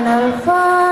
eternal fire.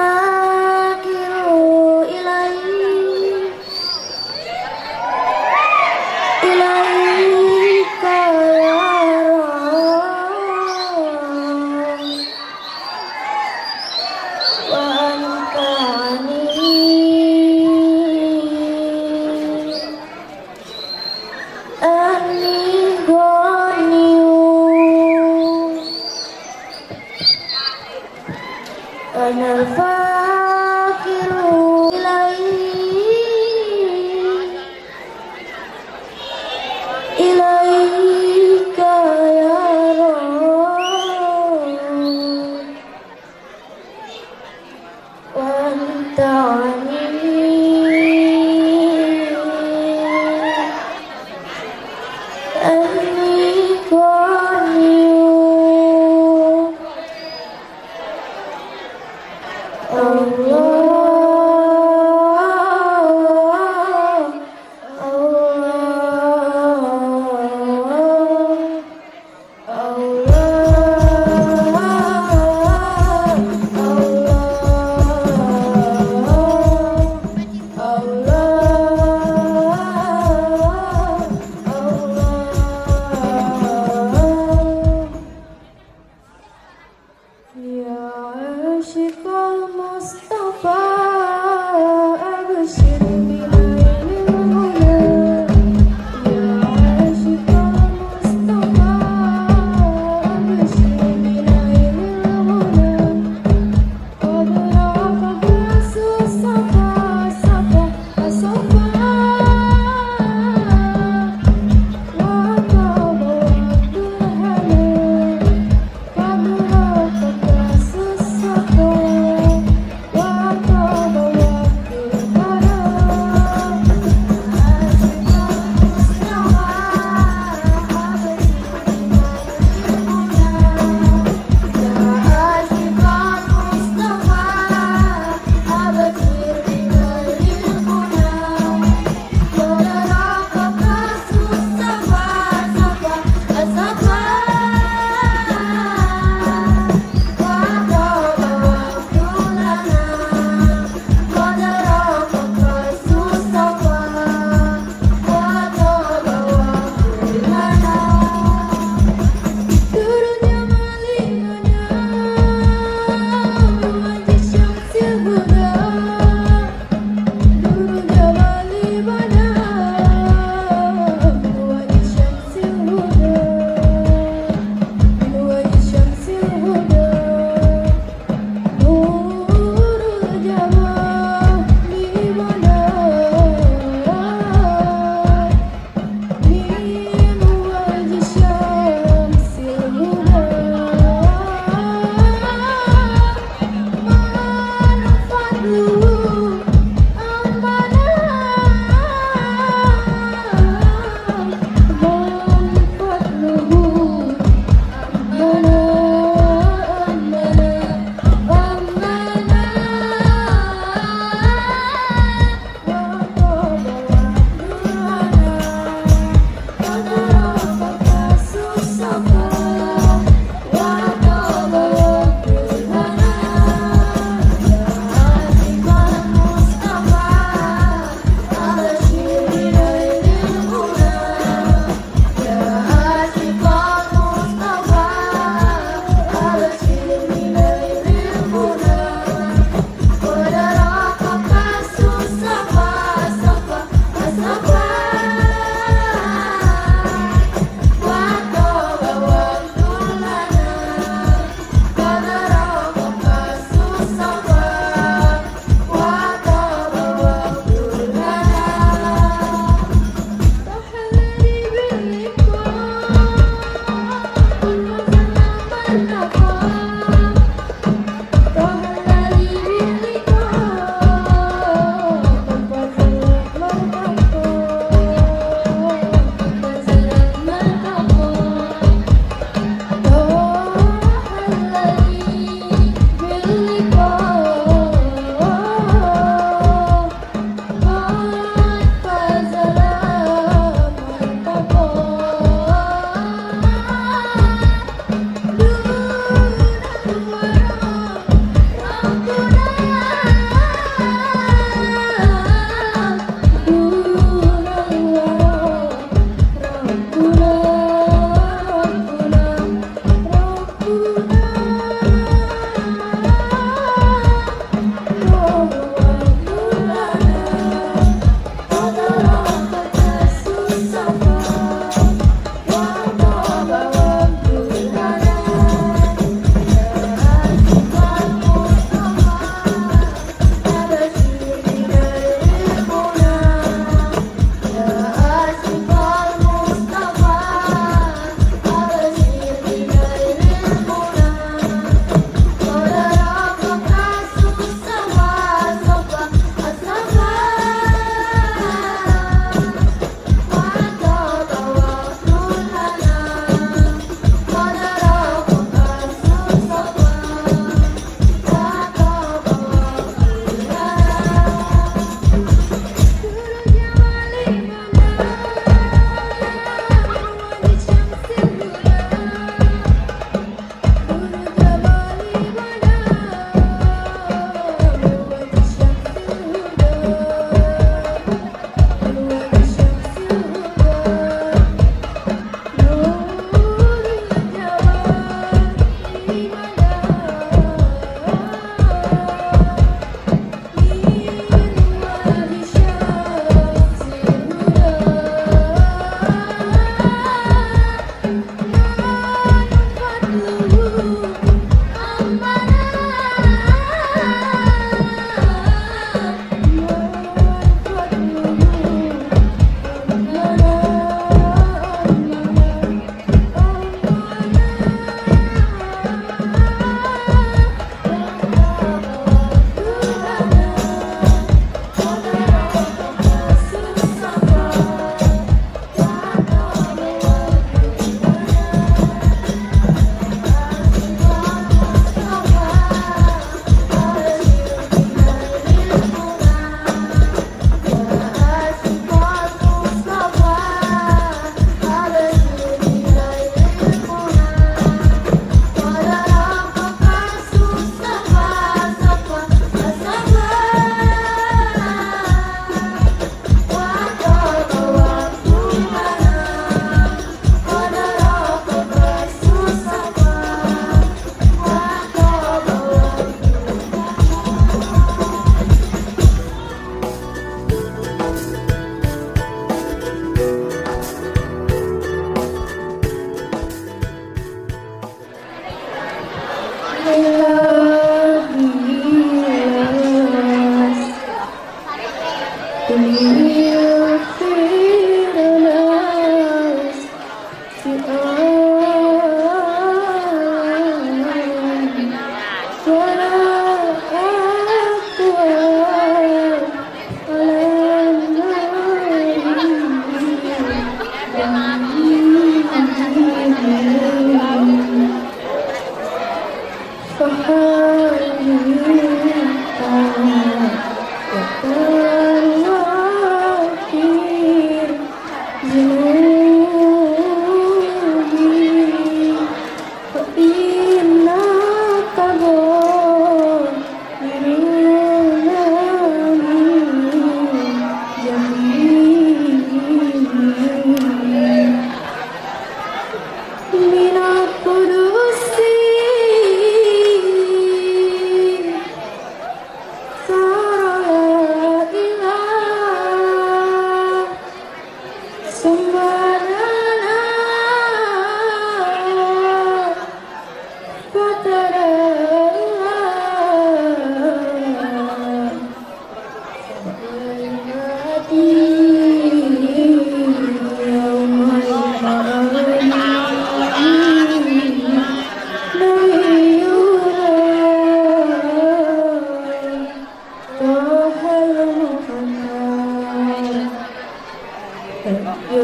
った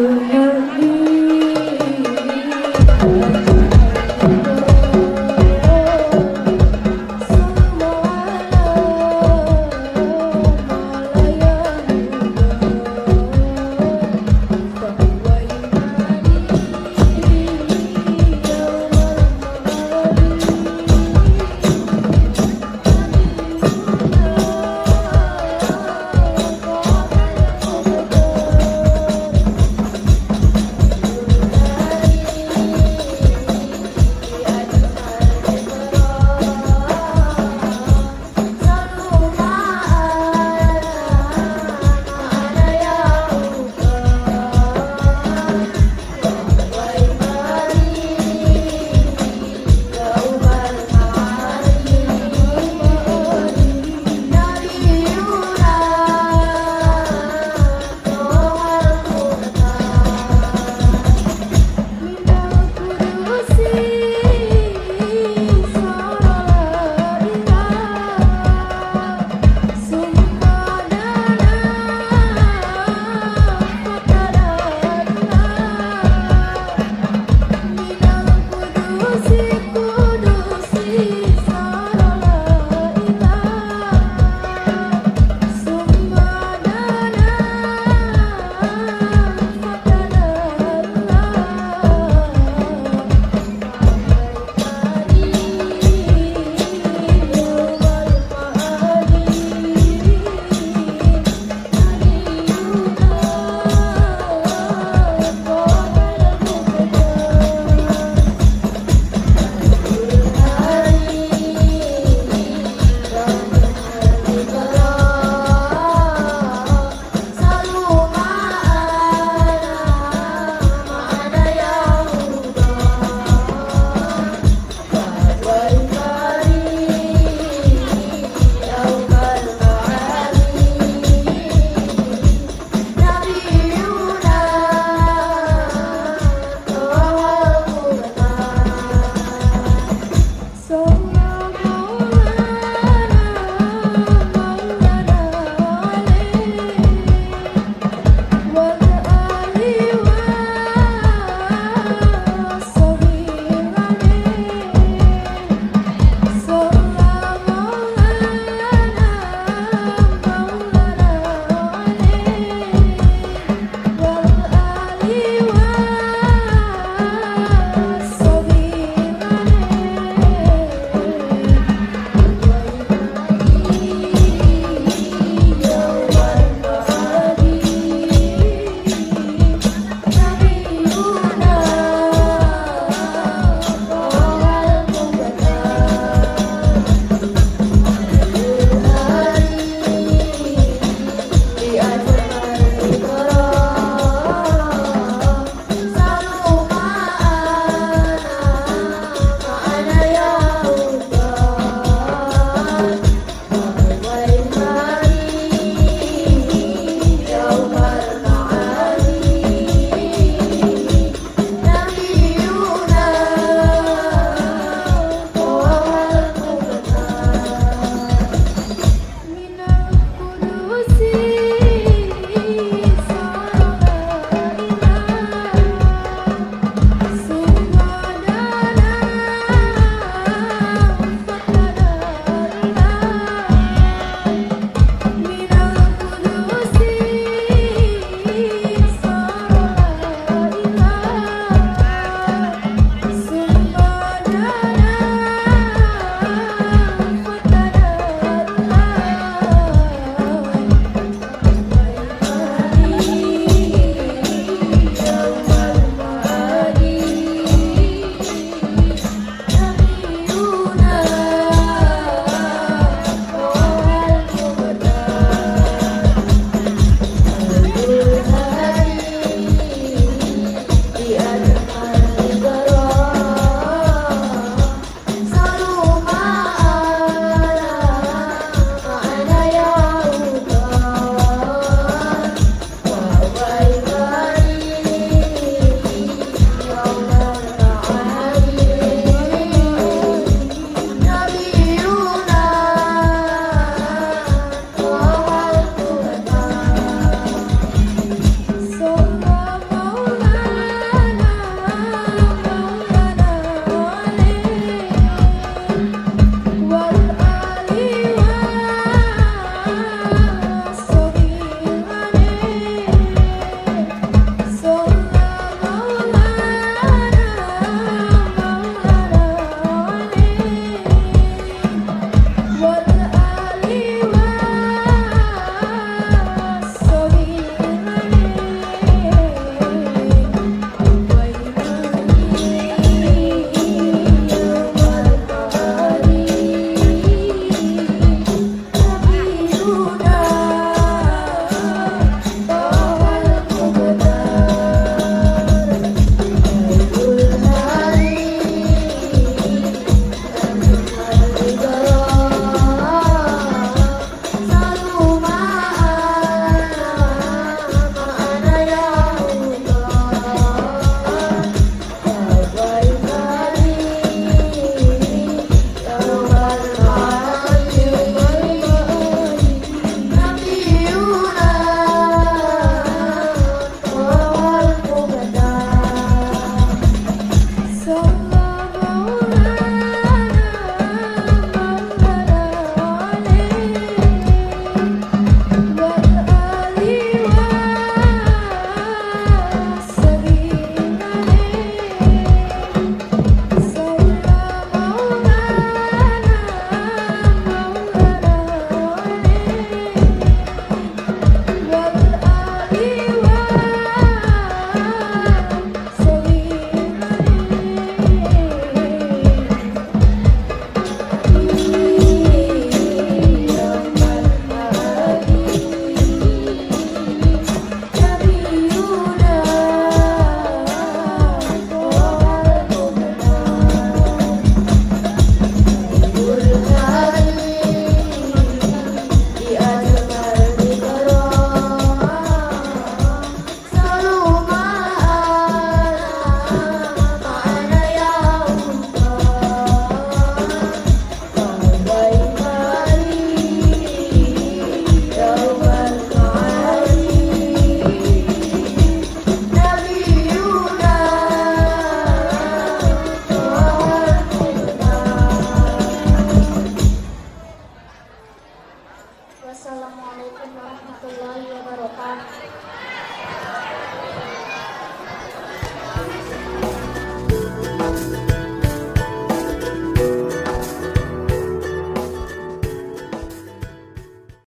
you.